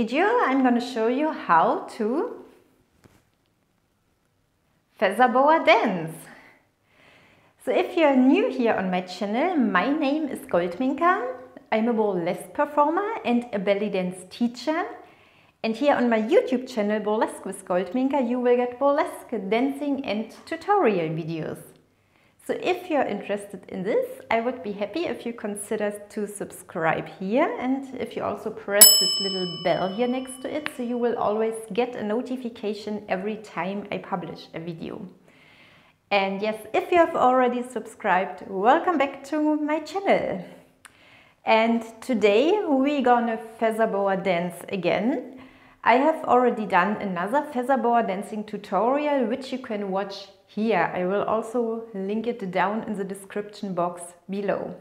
Video I'm going to show you how to feather boa dance. So if you're new here on my channel, my name is Goldminka. I'm a burlesque performer and a belly dance teacher. And here on my YouTube channel Burlesque with Goldminka you will get burlesque dancing and tutorial videos. So if you're interested in this, I would be happy if you consider to subscribe here and if you also press this little bell here next to it so you will always get a notification every time I publish a video. And yes, if you have already subscribed, welcome back to my channel. And today we're gonna feather boa dance again. I have already done another feather boa dancing tutorial which you can watch here. I will also link it down in the description box below.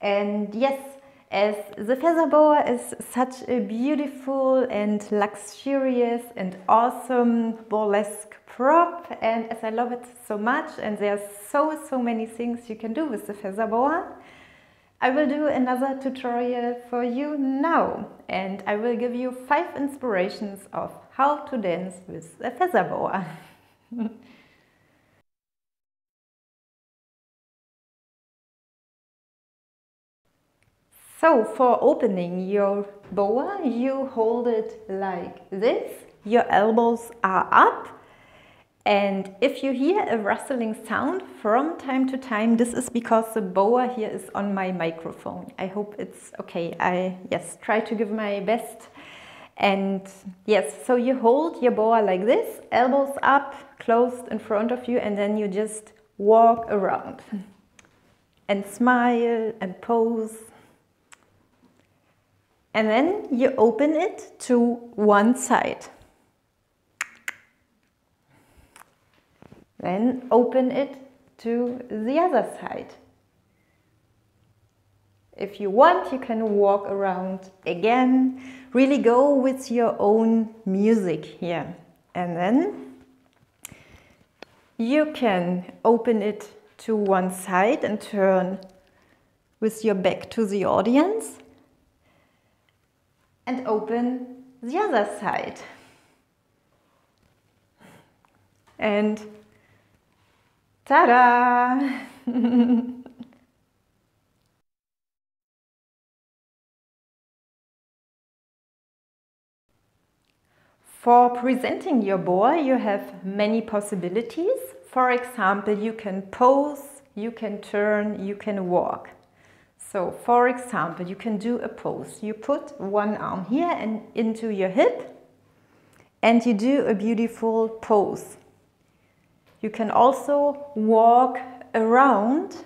And yes, as the feather boa is such a beautiful and luxurious and awesome burlesque prop and as I love it so much and there's so so many things you can do with the feather boa I will do another tutorial for you now and I will give you five inspirations of how to dance with a feather boa. so for opening your boa you hold it like this, your elbows are up and if you hear a rustling sound from time to time, this is because the boa here is on my microphone. I hope it's okay. I, yes, try to give my best. And yes, so you hold your boa like this, elbows up, closed in front of you, and then you just walk around and smile and pose. And then you open it to one side. Then open it to the other side. If you want, you can walk around again. Really go with your own music here. And then you can open it to one side and turn with your back to the audience and open the other side. And Ta-da! For presenting your boa, you have many possibilities. For example, you can pose, you can turn, you can walk. So, for example, you can do a pose. You put one arm here and into your hip and you do a beautiful pose. You can also walk around,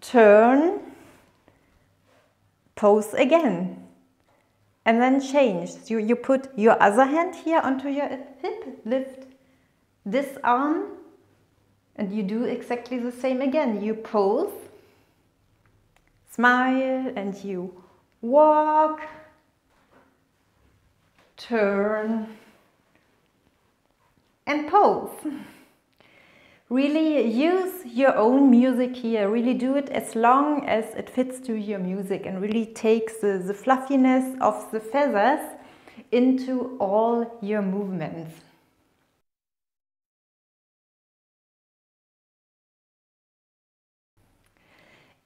turn, pose again, and then change. You, you put your other hand here onto your hip, lift this arm, and you do exactly the same again. You pose, smile, and you walk, turn, and pose. Really use your own music here. Really do it as long as it fits to your music and really takes the, the fluffiness of the feathers into all your movements.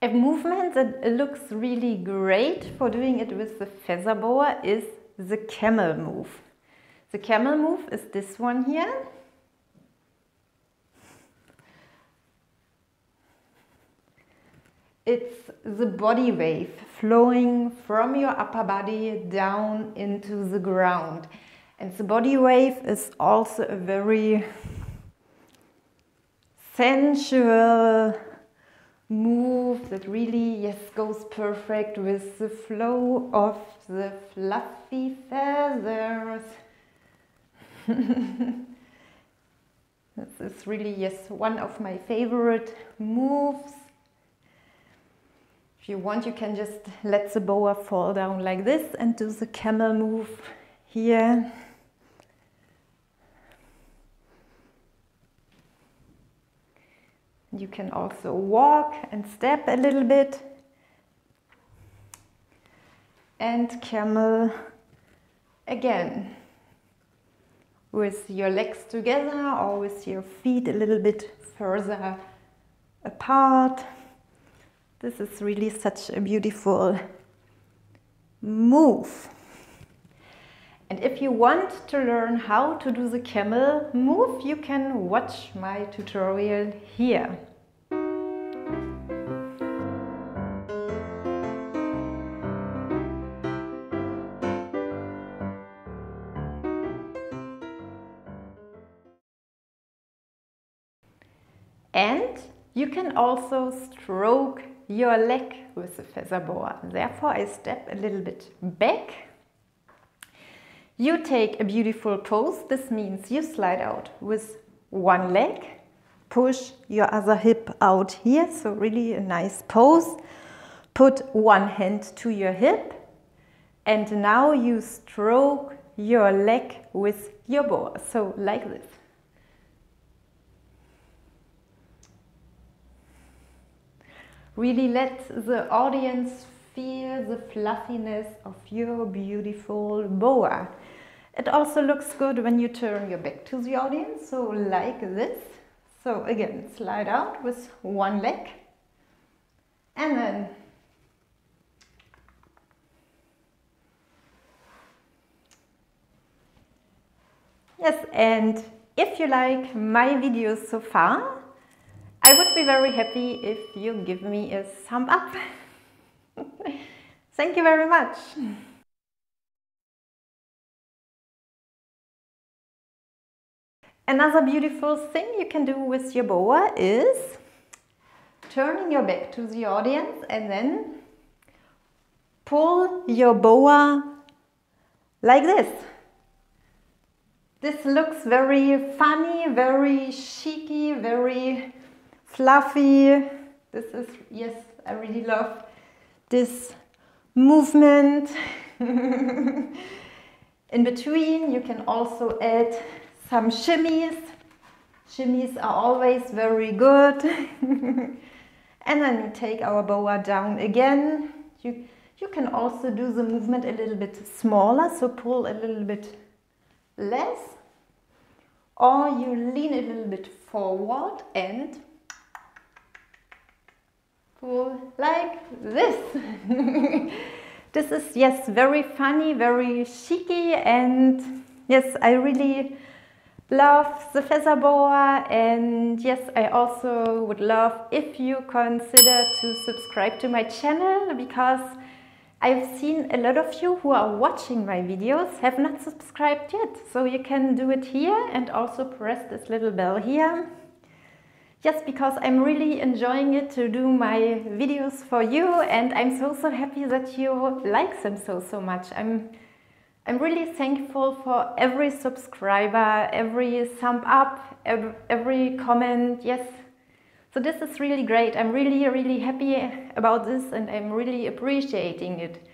A movement that looks really great for doing it with the feather boa is the camel move. The camel move is this one here. It's the body wave flowing from your upper body down into the ground. And the body wave is also a very sensual move that really yes goes perfect with the flow of the fluffy feathers this is really, yes, one of my favorite moves. If you want, you can just let the boa fall down like this and do the camel move here. You can also walk and step a little bit. and camel again with your legs together or with your feet a little bit further apart. This is really such a beautiful move. And if you want to learn how to do the camel move, you can watch my tutorial here. And you can also stroke your leg with the feather boa. Therefore, I step a little bit back. You take a beautiful pose. This means you slide out with one leg, push your other hip out here. So really a nice pose. Put one hand to your hip. And now you stroke your leg with your boa. So like this. Really let the audience feel the fluffiness of your beautiful boa. It also looks good when you turn your back to the audience, so like this. So again, slide out with one leg and then Yes, and if you like my videos so far, I would be very happy if you give me a thumb up. Thank you very much. Another beautiful thing you can do with your boa is turning your back to the audience and then pull your boa like this. This looks very funny, very cheeky, very fluffy. This is, yes, I really love this movement. In between, you can also add some shimmies. Shimmies are always very good. and then we take our boa down again. You, you can also do the movement a little bit smaller, so pull a little bit less. Or you lean a little bit forward and pull like this. this is, yes, very funny, very cheeky and yes, I really love the feather boa and yes, I also would love if you consider to subscribe to my channel because I've seen a lot of you who are watching my videos have not subscribed yet. So you can do it here and also press this little bell here just because I'm really enjoying it to do my videos for you and I'm so so happy that you like them so so much. I'm I'm really thankful for every subscriber, every thumb up, every, comment. Yes. So this is really great. I'm really really happy about this and I'm really appreciating it.